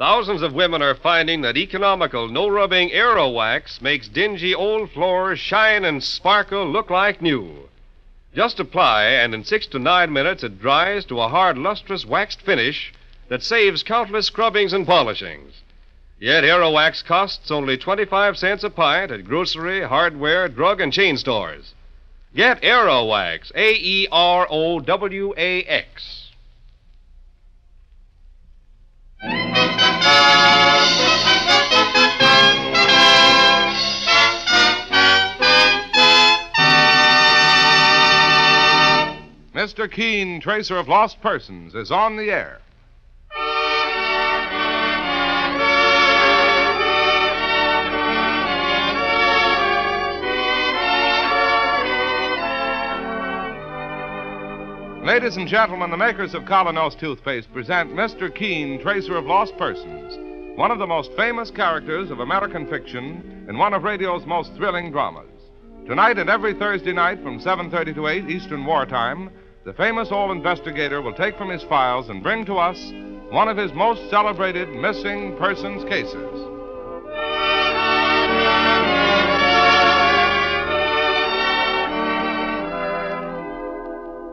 Thousands of women are finding that economical, no rubbing Aero Wax makes dingy old floors shine and sparkle look like new. Just apply, and in six to nine minutes it dries to a hard, lustrous waxed finish that saves countless scrubbings and polishings. Yet Aero Wax costs only 25 cents a pint at grocery, hardware, drug, and chain stores. Get Aero Wax, A E R O W A X. Mr. Keen, Tracer of Lost Persons, is on the air. Ladies and gentlemen, the makers of Kolynos toothpaste present Mr. Keen, Tracer of Lost Persons, one of the most famous characters of American fiction and one of radio's most thrilling dramas. Tonight and every Thursday night from 7:30 to 8 Eastern Wartime, the famous old investigator will take from his files and bring to us one of his most celebrated missing persons cases.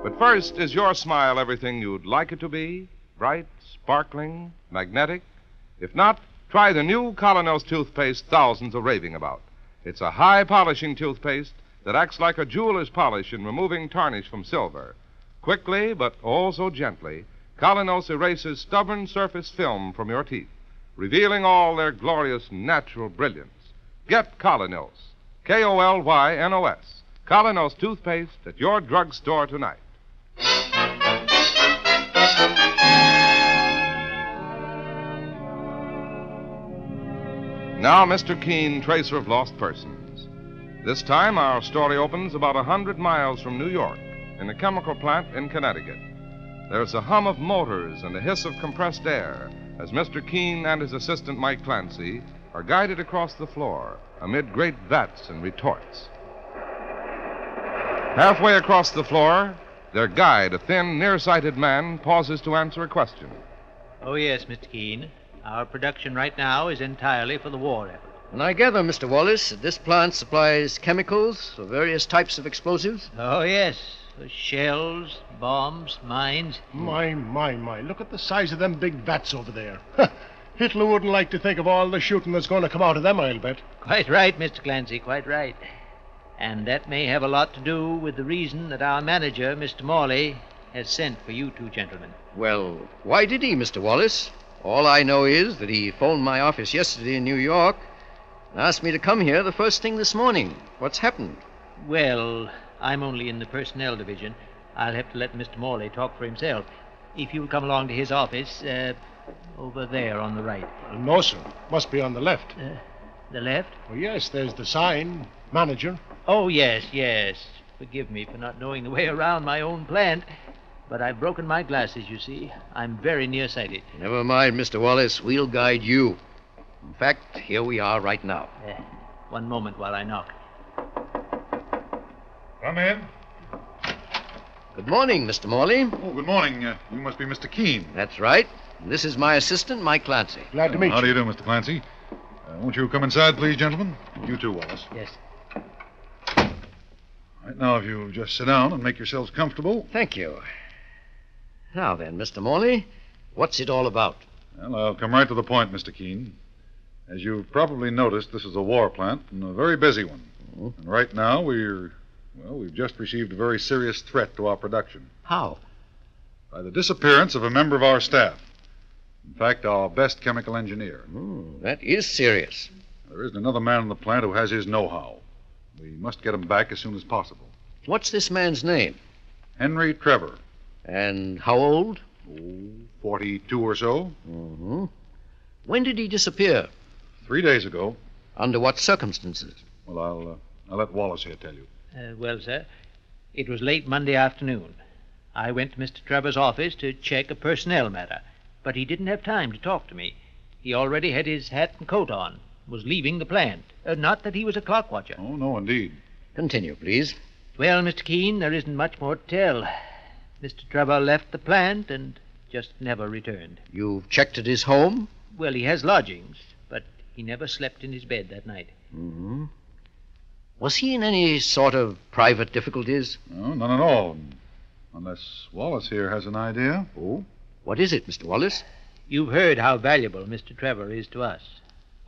But first, is your smile everything you'd like it to be? Bright, sparkling, magnetic? If not, try the new Kolynos toothpaste thousands are raving about. It's a high polishing toothpaste that acts like a jeweler's polish in removing tarnish from silver. Quickly, but also gently, Kolynos erases stubborn surface film from your teeth, revealing all their glorious natural brilliance. Get Kolynos. K O L Y N O S. Kolynos toothpaste at your drugstore tonight. Now, Mr. Keen, tracer of lost persons. This time, our story opens about a hundred miles from New York in a chemical plant in Connecticut. There's a hum of motors and a hiss of compressed air as Mr. Keen and his assistant, Mike Clancy, are guided across the floor amid great vats and retorts. Halfway across the floor, their guide, a thin, nearsighted man, pauses to answer a question. Oh, yes, Mr. Keen. Our production right now is entirely for the war effort. And I gather, Mr. Wallace, that this plant supplies chemicals for various types of explosives? Oh, yes. For shells, bombs, mines. My, my, my. Look at the size of them big vats over there. Hitler wouldn't like to think of all the shooting that's going to come out of them, I'll bet. Quite right, Mr. Clancy, quite right. And that may have a lot to do with the reason that our manager, Mr. Morley, has sent for you two gentlemen. Well, why did he, Mr. Wallace? All I know is that he phoned my office yesterday in New York and asked me to come here the first thing this morning. What's happened? Well, I'm only in the personnel division. I'll have to let Mr. Morley talk for himself. If you'll come along to his office, uh, over there on the right. Uh, no, sir. Must be on the left. Uh, the left? Well, yes, there's the sign. Manager. Oh, yes, yes. Forgive me for not knowing the way around my own plant. But I've broken my glasses, you see. I'm very nearsighted. Never mind, Mr. Wallace. We'll guide you. In fact, here we are right now. Uh, one moment while I knock. Come in. Good morning, Mr. Morley. Oh, good morning. Uh, you must be Mr. Keen. That's right. This is my assistant, Mike Clancy. Glad to meet you. How do you do, Mr. Clancy? Uh, won't you come inside, please, gentlemen? You too, Wallace. Yes. All right, now, if you'll just sit down and make yourselves comfortable. Thank you. Now then, Mr. Morley, what's it all about? Well, I'll come right to the point, Mr. Keen. As you've probably noticed, this is a war plant and a very busy one. Mhm. And right now, we're, well, we've just received a very serious threat to our production How? by the disappearance of a member of our staff. In fact, our best chemical engineer. That is serious. There isn't another man in the plant who has his know how. We must get him back as soon as possible. What's this man's name? Henry Trevor, And how old? oh, 42 or so. Mm-hmm. When did he disappear? Three days ago. Under what circumstances? Well, I'll, uh, I'll let Wallace here tell you. Uh, well, sir, it was late Monday afternoon. I went to Mr. Trevor's office to check a personnel matter, but he didn't have time to talk to me. He already had his hat and coat on, was leaving the plant. Uh, not that he was a clock watcher. Oh, no, indeed. Continue, please. Well, Mr. Keen, there isn't much more to tell. Mr. Trevor left the plant and just never returned. You've checked at his home? Well, he has lodgings, but he never slept in his bed that night. hmm Was he in any sort of private difficulties? No, none at all. Unless Wallace here has an idea. Oh? What is it, Mr. Wallace? You've heard how valuable Mr. Trevor is to us.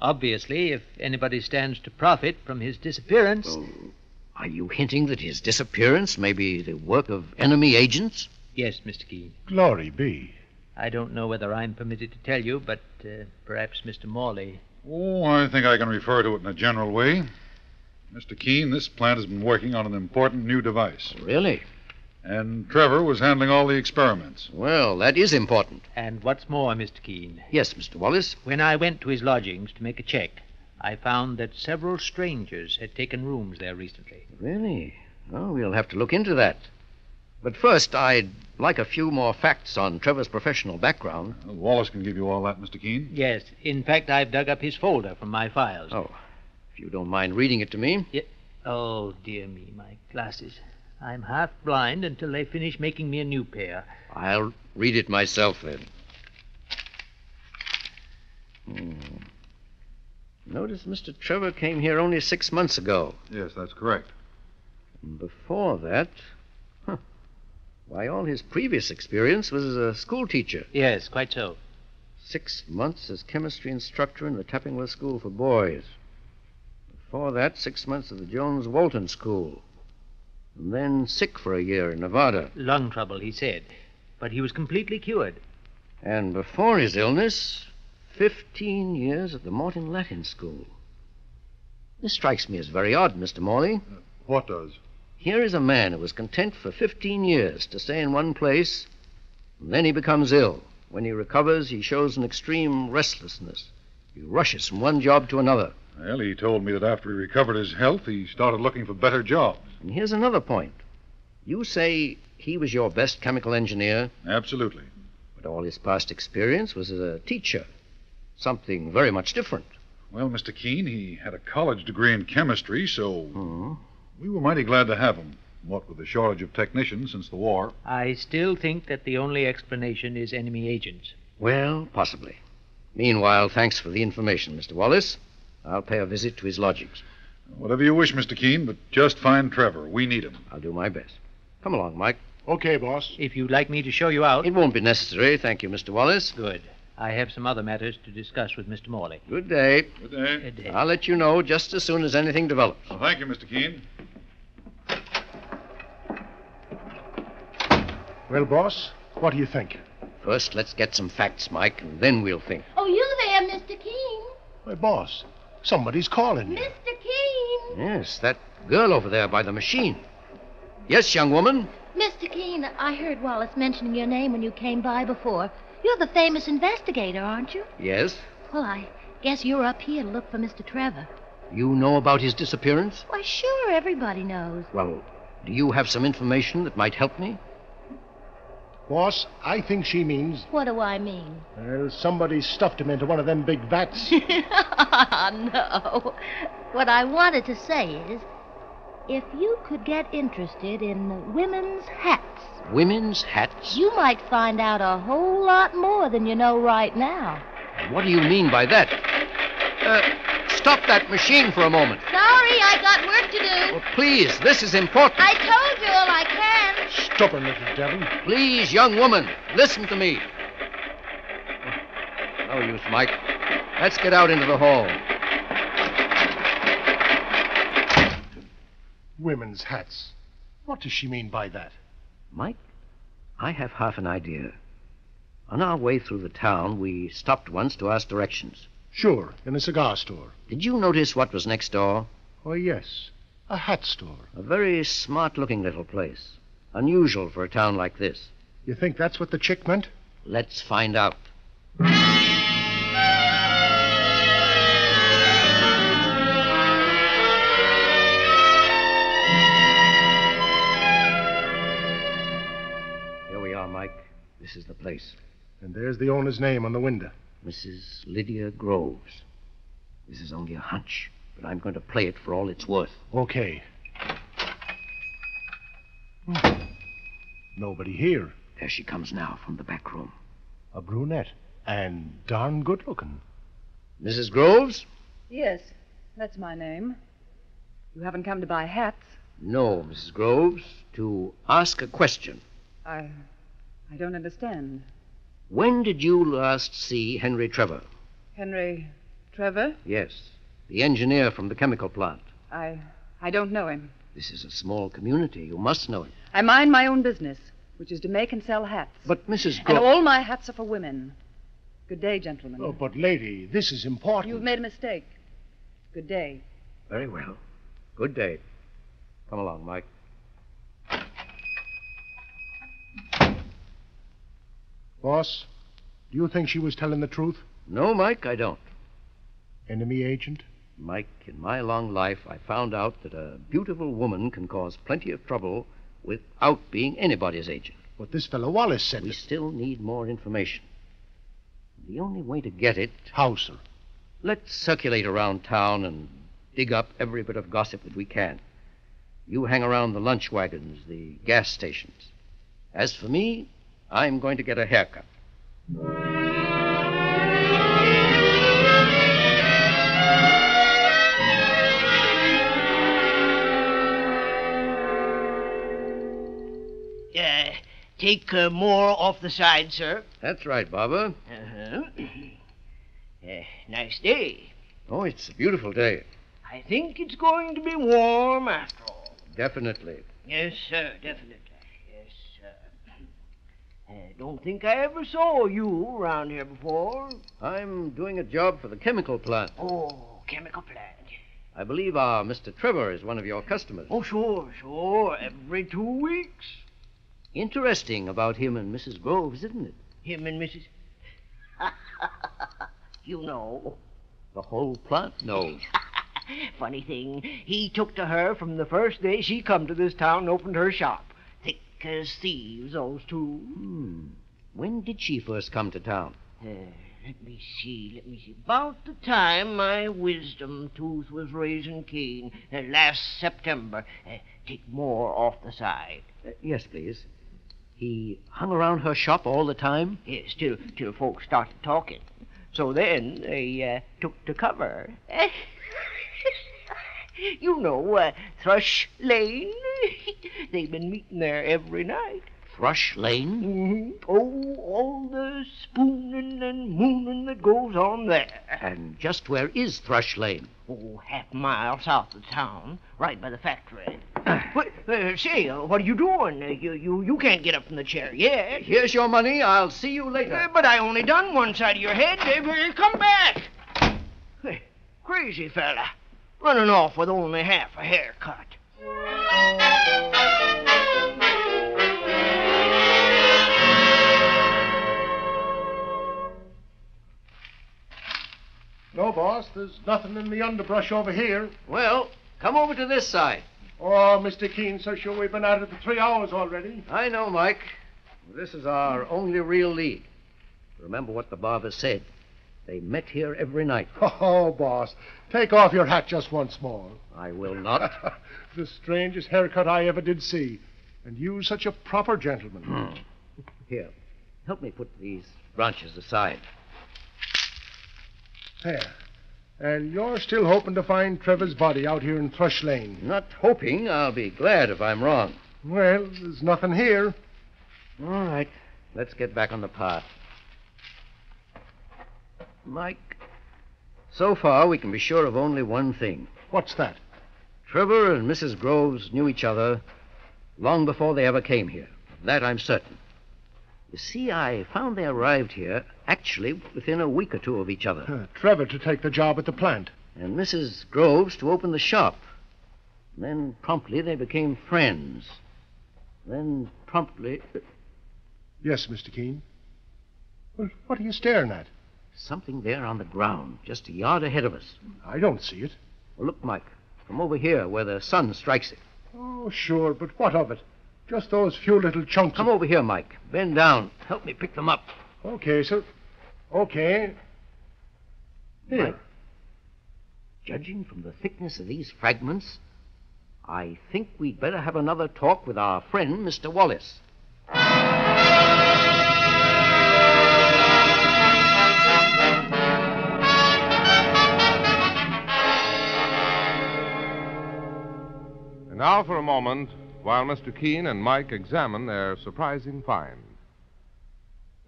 Obviously, if anybody stands to profit from his disappearance. Oh, are you hinting that his disappearance may be the work of enemy agents? Yes, Mr. Keen. Glory be. I don't know whether I'm permitted to tell you, but uh, perhaps Mr. Morley. Oh, I think I can refer to it in a general way. Mr. Keen, this plant has been working on an important new device. Really? And Trevor was handling all the experiments. Well, that is important. And what's more, Mr. Keen, Yes, Mr. Wallace. when I went to his lodgings to make a check, I found that several strangers had taken rooms there recently. Really? Oh, we'll have to look into that. But first, I'd like a few more facts on Trevor's professional background. Well, Wallace can give you all that, Mr. Keen. Yes, in fact, I've dug up his folder from my files. Oh, if you don't mind reading it to me. Oh, dear me, my glasses. I'm half blind until they finish making me a new pair. I'll read it myself then. Hmm. Notice Mr. Trevor came here only six months ago. Yes, that's correct. And Before that, huh, why, all his previous experience was as a school teacher. Yes, quite so. Six months as chemistry instructor in the Tappingworth School for Boys. Before that, six months at the Jones Walton School. And then sick for a year in Nevada. Lung trouble, he said. But he was completely cured. And before his illness, 15 years at the Morton Latin School. This strikes me as very odd, Mr. Morley. What does? Here is a man who was content for 15 years to stay in one place, and then he becomes ill. When he recovers, he shows an extreme restlessness. He rushes from one job to another. Well, he told me that after he recovered his health, he started looking for better jobs. And here's another point. You say he was your best chemical engineer, Absolutely. but all his past experience was as a teacher. Something very much different. Well, Mr. Keen, he had a college degree in chemistry, so Hmm. we were mighty glad to have him. What with the shortage of technicians since the war. I still think that the only explanation is enemy agents. Well, possibly. Meanwhile, thanks for the information, Mr. Wallace. I'll pay a visit to his lodgings. Whatever you wish, Mr. Keen, but just find Trevor. We need him. I'll do my best. Come along, Mike. Okay, boss. If you'd like me to show you out. It won't be necessary, thank you, Mr. Wallace. Good. I have some other matters to discuss with Mr. Morley. Good day. Good day. Good day. I'll let you know just as soon as anything develops. Well, thank you, Mr. Keen. Well, boss, what do you think? First, let's get some facts, Mike, and then we'll think. Oh, you there, Mr. Keen? Why, boss, somebody's calling you. Mr. Keen? Yes, that girl over there by the machine. Yes, young woman. Mr. Keen, I heard Wallace mentioning your name when you came by before. You're the famous investigator, aren't you? Yes. Well, I guess you're up here to look for Mr. Trevor. You know about his disappearance? Why, sure, everybody knows. Well, do you have some information that might help me? Boss, I think she means, What do I mean? well, somebody stuffed him into one of them big vats. no. What I wanted to say is if you could get interested in women's hats, Women's hats? you might find out a whole lot more than you know right now. What do you mean by that? Uh, stop that machine for a moment. Sorry, I got work to do. Oh, please, this is important. I told you all I can. Stubborn little devil. Please, young woman, listen to me. No use, Mike. Let's get out into the hall. Women's hats. What does she mean by that? Mike, I have half an idea. On our way through the town, we stopped once to ask directions. Sure, in a cigar store. Did you notice what was next door? Oh, yes. A hat store. A very smart looking little place. Unusual for a town like this. You think that's what the chick meant? Let's find out. Here we are, Mike. This is the place. And there's the owner's name on the window. Mrs. Lydia Groves. This is only a hunch, but I'm going to play it for all it's worth. Okay. Hmm. Nobody here. There she comes now from the back room. A brunette. And darn good looking. Mrs. Groves? Yes, that's my name. You haven't come to buy hats. No, Mrs. Groves. To ask a question. I. I don't understand. When did you last see Henry Trevor? Henry Trevor? Yes, the engineer from the chemical plant. I. I don't know him. This is a small community. You must know him. I mind my own business, which is to make and sell hats. But Mrs. And all my hats are for women. Good day, gentlemen. Oh, but, lady, this is important. You've made a mistake. Good day. Very well. Good day. Come along, Mike. Boss, do you think she was telling the truth? No, Mike, I don't. Enemy agent? Mike, in my long life, I found out that a beautiful woman can cause plenty of trouble without being anybody's agent. What this fellow Wallace said We still need more information. The only way to get it, How, sir? let's circulate around town and dig up every bit of gossip that we can. You hang around the lunch wagons, the gas stations. As for me, I'm going to get a haircut. Take uh, more off the side, sir. That's right, Barber. Uh-huh. Uh, nice day. Oh, it's a beautiful day. I think it's going to be warm after all. Definitely. Yes, sir, definitely. Yes, sir. I don't think I ever saw you around here before. I'm doing a job for the chemical plant. Oh, chemical plant. I believe our Mr. Trevor is one of your customers. Oh, sure, sure. Every two weeks. Interesting about him and Mrs. Groves, isn't it? Him and Mrs. you know. The whole plant knows. Funny thing, he took to her from the first day she come to this town and opened her shop. Thick as thieves, those two. Hmm. When did she first come to town? Uh, let me see, let me see. About the time my wisdom tooth was raising keen, uh, last September. Uh, take more off the side. Uh, yes, please. He hung around her shop all the time? Yes, till, till folks started talking. So then they uh, took to cover. you know, uh, Thrush Lane. They've been meeting there every night. Thrush Lane? hmm Oh, all the spooning and mooning that goes on there. And just where is Thrush Lane? Oh, half a mile south of town, right by the factory. What, uh, say, uh, what are you doing? Uh, you, you, you can't get up from the chair yet. Here's your money. I'll see you later. Uh, but I only done one side of your head. Uh, come back. Hey, crazy fella. Running off with only half a haircut. No, boss, there's nothing in the underbrush over here. Well, come over to this side. Oh, Mr. Keen, so sure we've been at it for three hours already. I know, Mike. This is our only real lead. Remember what the barber said. They met here every night. Oh, boss, take off your hat just once more. I will not. the strangest haircut I ever did see. And you such a proper gentleman. Hmm. Here, help me put these branches aside. There. And you're still hoping to find Trevor's body out here in Thrush Lane. Not hoping. I'll be glad if I'm wrong. Well, there's nothing here. All right. Let's get back on the path. Mike, so far we can be sure of only one thing. What's that? Trevor and Mrs. Groves knew each other long before they ever came here. Of that I'm certain. You see, I found they arrived here actually within a week or two of each other. Uh, Trevor to take the job at the plant. And Mrs. Groves to open the shop. Then promptly they became friends. Then promptly. Yes, Mr. Keen. Well, what are you staring at? Something there on the ground, just a yard ahead of us. I don't see it. Well, look, Mike, from over here where the sun strikes it. Oh, sure, but what of it? Just those few little chunks. Come over here, Mike. Bend down. Help me pick them up. Okay, sir. Okay. Here. Judging from the thickness of these fragments, I think we'd better have another talk with our friend, Mr. Wallace. And now, for a moment, while Mr. Keen and Mike examine their surprising find.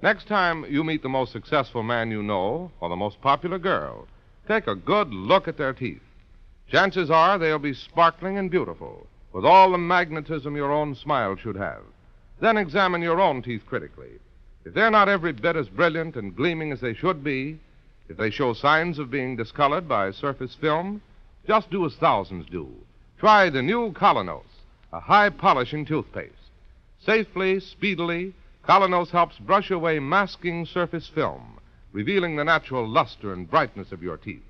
Next time you meet the most successful man you know or the most popular girl, take a good look at their teeth. Chances are they'll be sparkling and beautiful, with all the magnetism your own smile should have. Then examine your own teeth critically. If they're not every bit as brilliant and gleaming as they should be, if they show signs of being discolored by surface film, just do as thousands do. Try the new Kolynos, a high polishing toothpaste. Safely, speedily, Kolynos helps brush away masking surface film, revealing the natural luster and brightness of your teeth.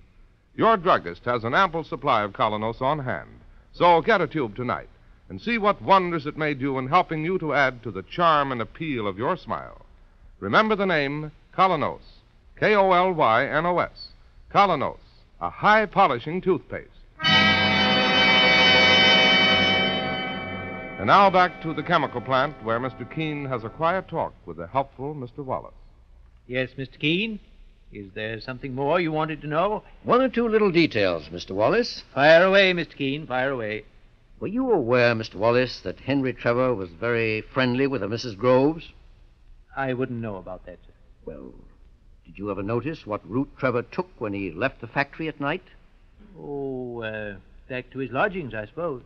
Your druggist has an ample supply of Kolynos on hand, so get a tube tonight and see what wonders it may do in helping you to add to the charm and appeal of your smile. Remember the name Kolynos, K O L Y N O S. Kolynos, a high polishing toothpaste. And now back to the chemical plant where Mr. Keen has a quiet talk with the helpful Mr. Wallace. Yes, Mr. Keen? Is there something more you wanted to know? One or two little details, Mr. Wallace. Fire away, Mr. Keen, fire away. Were you aware, Mr. Wallace, that Henry Trevor was very friendly with a Mrs. Groves? I wouldn't know about that, sir. Well, did you ever notice what route Trevor took when he left the factory at night? Oh, uh, back to his lodgings, I suppose.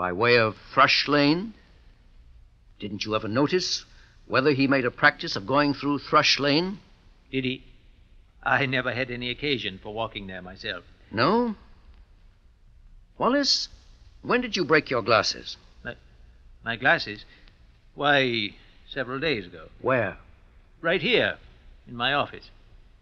By way of Thrush Lane? Didn't you ever notice whether he made a practice of going through Thrush Lane? Did he? I never had any occasion for walking there myself. No? Wallace, when did you break your glasses? My, my glasses? Why, several days ago. Where? Right here, in my office.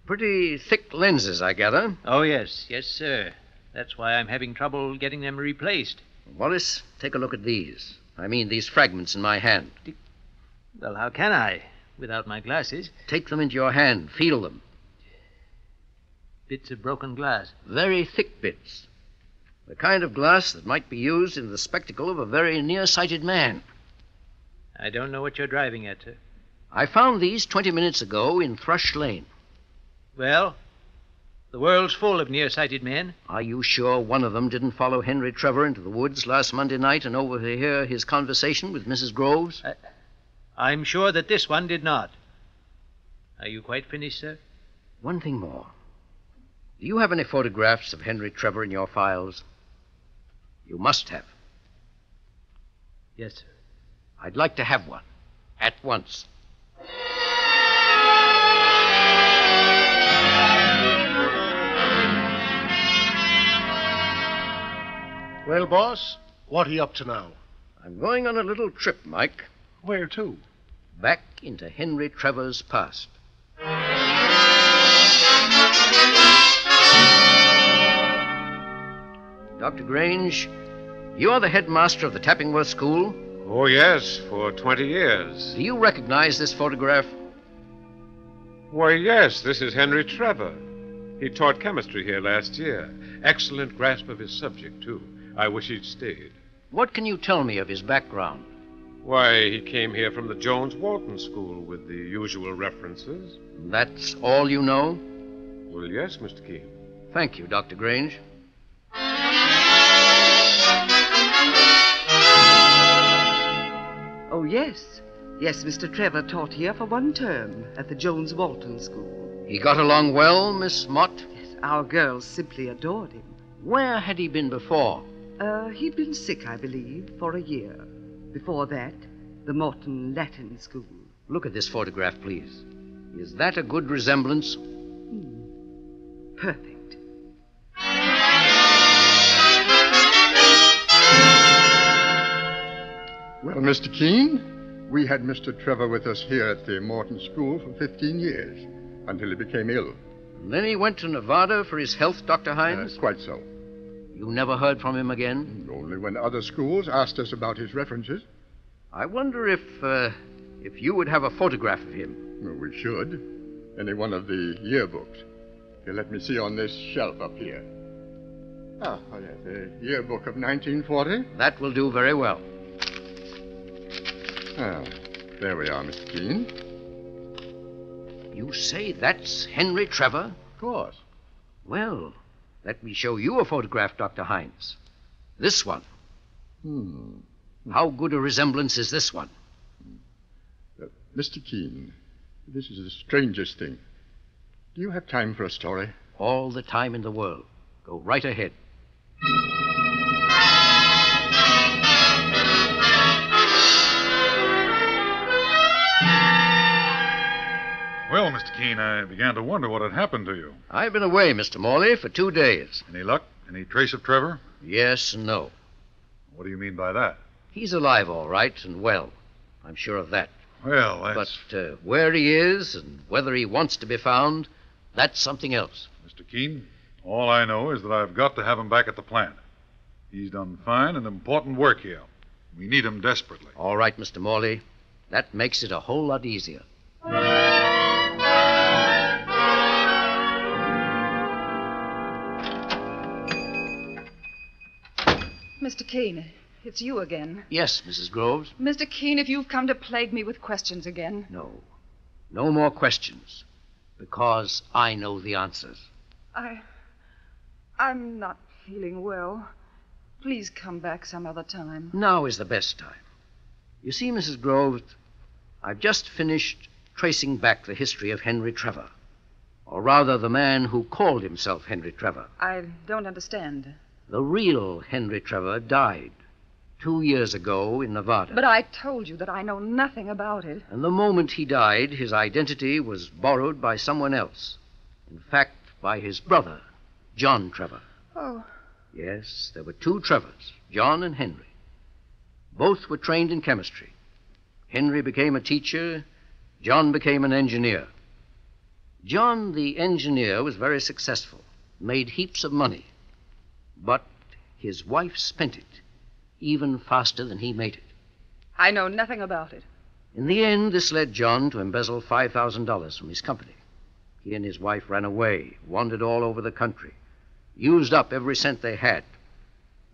Pretty thick lenses, I gather. Oh, yes, yes, sir. That's why I'm having trouble getting them replaced. Wallace, take a look at these. I mean, these fragments in my hand. Well, how can I, without my glasses? Take them into your hand. Feel them. Bits of broken glass. Very thick bits. The kind of glass that might be used in the spectacle of a very nearsighted man. I don't know what you're driving at, sir. I found these 20 minutes ago in Thrush Lane. Well, the world's full of nearsighted men. Are you sure one of them didn't follow Henry Trevor into the woods last Monday night and overhear his conversation with Mrs. Groves? I, I'm sure that this one did not. Are you quite finished, sir? One thing more. Do you have any photographs of Henry Trevor in your files? You must have. Yes, sir. I'd like to have one. At once. Well, boss, what are you up to now? I'm going on a little trip, Mike. Where to? Back into Henry Trevor's past. Dr. Grange, you are the headmaster of the Tappingworth School. Oh, yes, for 20 years. Do you recognize this photograph? Why, yes, this is Henry Trevor. He taught chemistry here last year. Excellent grasp of his subject, too. I wish he'd stayed. What can you tell me of his background? Why, he came here from the Jones Walton School with the usual references. That's all you know? Well, yes, Mr. Keen. Thank you, Dr. Grange. Oh, yes. Yes, Mr. Trevor taught here for one term at the Jones Walton School. He got along well, Miss Mott? Yes, our girls simply adored him. Where had he been before? Uh, he'd been sick, I believe, for a year. Before that, the Morton Latin School. Look at this photograph, please. Is that a good resemblance? Hmm. Perfect. Well, Mr. Keen, we had Mr. Trevor with us here at the Morton School for 15 years until he became ill. And then he went to Nevada for his health, Dr. Hines? Uh, quite so. You never heard from him again? Only when other schools asked us about his references. I wonder if, uh, if you would have a photograph of him. Well, we should. Any one of the yearbooks. Here, let me see on this shelf up here. Ah, oh, yeah, the yearbook of 1940. That will do very well. Ah, there we are, Mr. Keen. You say that's Henry Trevor? Of course. Well, let me show you a photograph, Dr. Hines. This one. Hmm. How good a resemblance is this one? Uh, Mr. Keen, this is the strangest thing. Do you have time for a story? All the time in the world. Go right ahead. Well, Mr. Keen, I began to wonder what had happened to you. I've been away, Mr. Morley, for two days. Any luck? Any trace of Trevor? Yes and no. What do you mean by that? He's alive, all right, and well. I'm sure of that. Well, that's... But uh, where he is and whether he wants to be found, that's something else. Mr. Keen, all I know is that I've got to have him back at the plant. He's done fine and important work here. We need him desperately. All right, Mr. Morley. That makes it a whole lot easier. Mr. Keen, it's you again. Yes, Mrs. Groves. Mr. Keen, if you've come to plague me with questions again. No. No more questions. Because I know the answers. I. I'm not feeling well. Please come back some other time. Now is the best time. You see, Mrs. Groves, I've just finished tracing back the history of Henry Trevor. Or rather, the man who called himself Henry Trevor. I don't understand. The real Henry Trevor died two years ago in Nevada. But I told you that I know nothing about it. And the moment he died, his identity was borrowed by someone else. In fact, by his brother, John Trevor. Oh, Yes, there were two Trevors, John and Henry. Both were trained in chemistry. Henry became a teacher, John became an engineer. John, the engineer, was very successful, made heaps of money. But his wife spent it even faster than he made it. I know nothing about it. In the end, this led John to embezzle $5,000 from his company. He and his wife ran away, wandered all over the country, used up every cent they had.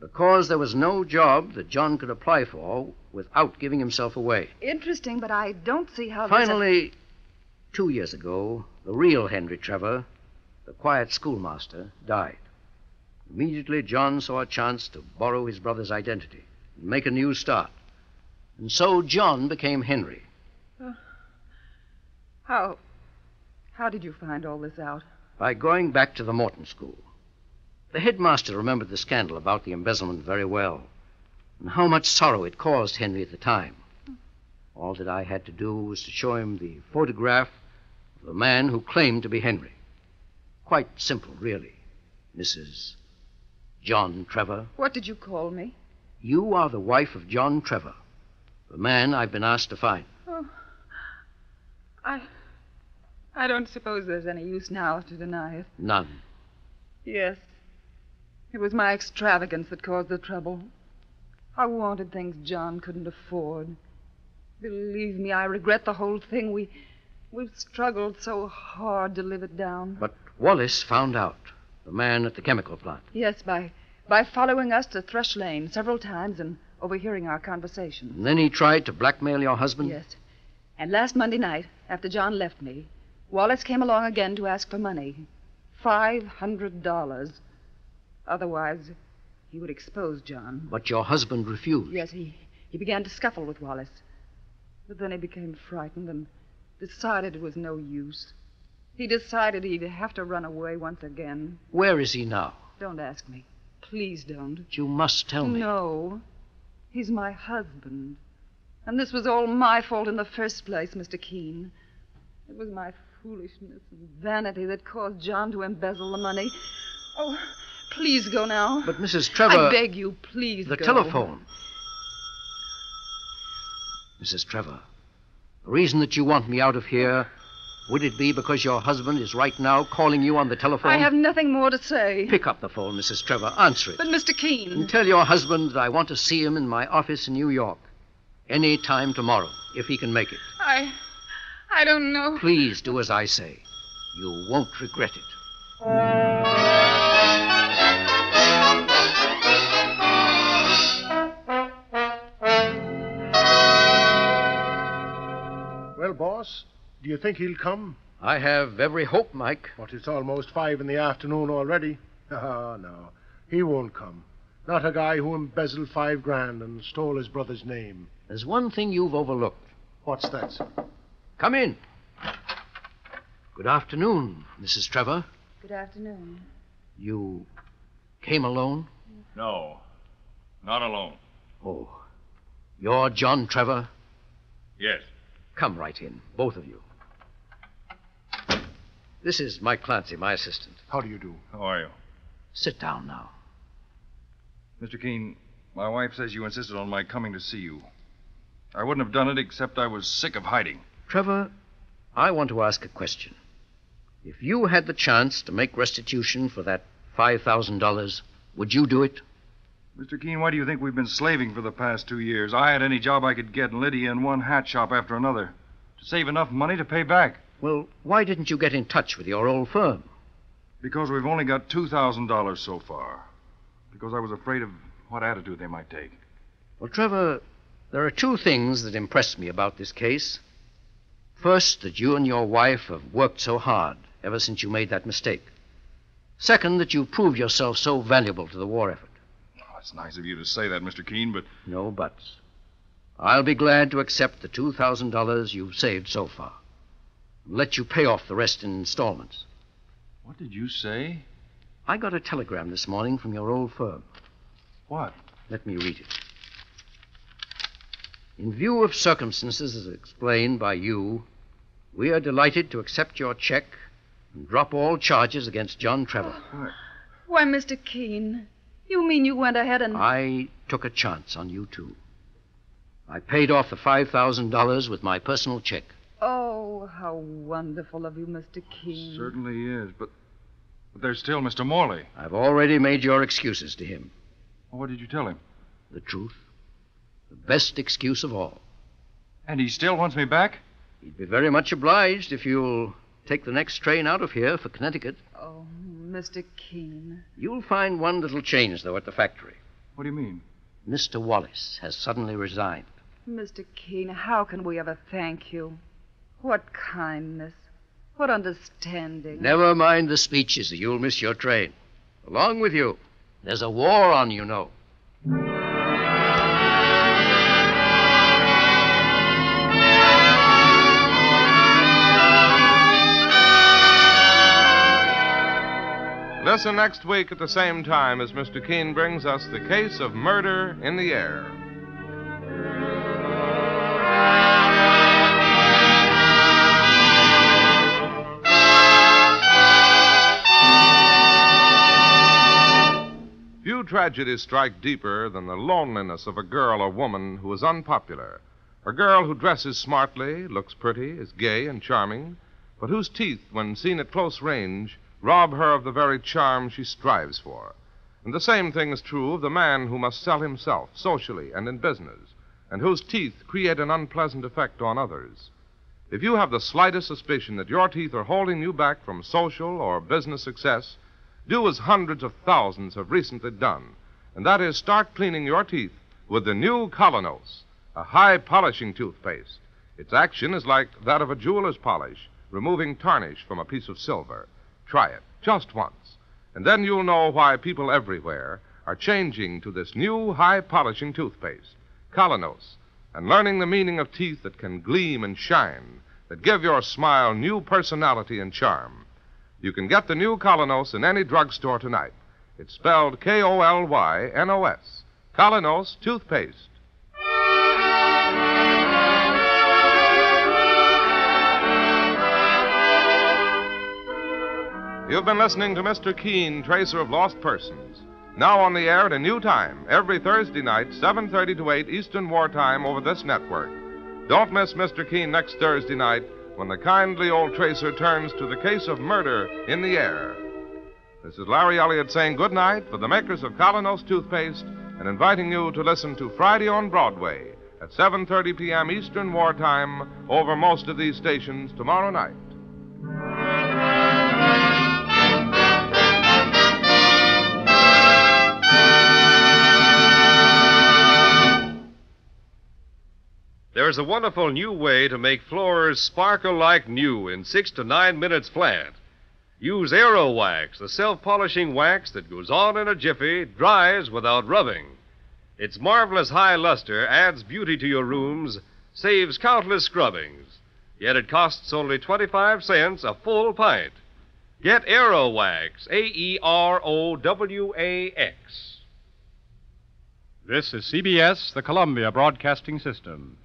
Because there was no job that John could apply for without giving himself away. Interesting, but I don't see how. there's a- Finally, two years ago, the real Henry Trevor, the quiet schoolmaster, died. Immediately, John saw a chance to borrow his brother's identity and make a new start. And so John became Henry. Uh, how. How did you find all this out? by going back to the Morton School. The headmaster remembered the scandal about the embezzlement very well, and how much sorrow it caused Henry at the time. All that I had to do was to show him the photograph of the man who claimed to be Henry. Quite simple, really, Mrs. John Trevor. What did you call me? You are the wife of John Trevor, the man I've been asked to find. Oh. I. I don't suppose there's any use now to deny it. None. Yes. It was my extravagance that caused the trouble. I wanted things John couldn't afford. Believe me, I regret the whole thing. We we've struggled so hard to live it down. But Wallace found out, the man at the chemical plant. Yes, by by following us to Thrush Lane several times and overhearing our conversation. And then he tried to blackmail your husband? Yes. And last Monday night, after John left me, Wallace came along again to ask for money. Five hundred dollars. Otherwise, he would expose John. But your husband refused. Yes, he, he began to scuffle with Wallace. But then he became frightened and decided it was no use. He decided he'd have to run away once again. Where is he now? Don't ask me. Please don't. You must tell me. No. He's my husband. And this was all my fault in the first place, Mr. Keen. It was my foolishness and vanity that caused John to embezzle the money. Oh, please go now. But Mrs. Trevor. I beg you, please The go. telephone. Mrs. Trevor, the reason that you want me out of here, would it be because your husband is right now calling you on the telephone? I have nothing more to say. Pick up the phone, Mrs. Trevor. Answer it. But, Mr. Keen. And tell your husband that I want to see him in my office in New York. Any time tomorrow, if he can make it. I. I don't know. Please do as I say. You won't regret it. Well, boss, do you think he'll come? I have every hope, Mike. But it's almost five in the afternoon already. Ah, no. He won't come. Not a guy who embezzled five grand and stole his brother's name. There's one thing you've overlooked. What's that, sir? Come in. Good afternoon, Mrs. Trevor. Good afternoon. You came alone? No, not alone. Oh. You're John Trevor? Yes. Come right in, both of you. This is Mike Clancy, my assistant. How do you do? How are you? Sit down now. Mr. Keen, my wife says you insisted on my coming to see you. I wouldn't have done it except I was sick of hiding. Trevor, I want to ask a question. If you had the chance to make restitution for that $5,000, would you do it? Mr. Keen, why do you think we've been slaving for the past two years? I had any job I could get, and Lydia in one hat shop after another, to save enough money to pay back. Well, why didn't you get in touch with your old firm? Because we've only got $2,000 so far. Because I was afraid of what attitude they might take. Well, Trevor, there are two things that impress me about this case. First, that you and your wife have worked so hard ever since you made that mistake. Second, that you've proved yourself so valuable to the war effort. It's nice of you to say that, Mr. Keen, but. No buts. I'll be glad to accept the $2,000 you've saved so far. And let you pay off the rest in installments. What did you say? I got a telegram this morning from your old firm. What? Let me read it. In view of circumstances as explained by you, we are delighted to accept your check and drop all charges against John Trevor. Why, Mr. Keen, you mean you went ahead and. I took a chance on you, too. I paid off the $5,000 with my personal check. Oh, how wonderful of you, Mr. Keen. Certainly is, but. But there's still Mr. Morley. I've already made your excuses to him. Well, what did you tell him? The truth. The best excuse of all. And he still wants me back? He'd be very much obliged if you'll take the next train out of here for Connecticut. Oh, Mr. Keen. You'll find one little change, though, at the factory. What do you mean? Mr. Wallace has suddenly resigned. Mr. Keen, how can we ever thank you? What kindness. What understanding. Never mind the speeches, or you'll miss your train. Along with you. There's a war on, you know. Listen next week at the same time as Mr. Keen brings us the case of murder in the air. Few tragedies strike deeper than the loneliness of a girl or woman who is unpopular. A girl who dresses smartly, looks pretty, is gay and charming, but whose teeth, when seen at close range, rob her of the very charm she strives for. And the same thing is true of the man who must sell himself socially and in business, and whose teeth create an unpleasant effect on others. If you have the slightest suspicion that your teeth are holding you back from social or business success, do as hundreds of thousands have recently done, and that is start cleaning your teeth with the new Kolynos, a high polishing toothpaste. Its action is like that of a jeweler's polish, removing tarnish from a piece of silver. Try it just once, and then you'll know why people everywhere are changing to this new high polishing toothpaste, Kolynos, and learning the meaning of teeth that can gleam and shine, that give your smile new personality and charm. You can get the new Kolynos in any drugstore tonight. It's spelled K O L Y N O S. Kolynos toothpaste. You've been listening to Mr. Keen, Tracer of Lost Persons. Now on the air at a new time, every Thursday night, 7.30 to 8 Eastern Wartime over this network. Don't miss Mr. Keen next Thursday night when the kindly old tracer turns to the case of murder in the air. This is Larry Elliott saying good night for the makers of Kolynos toothpaste and inviting you to listen to Friday on Broadway at 7:30 p.m. Eastern Wartime over most of these stations tomorrow night. There's a wonderful new way to make floors sparkle like new in six to nine minutes flat. Use Aero Wax, the self polishing wax that goes on in a jiffy, dries without rubbing. Its marvelous high luster adds beauty to your rooms, saves countless scrubbings. Yet it costs only 25 cents a full pint. Get Aero Wax, A E R O W A X. This is CBS, the Columbia Broadcasting System.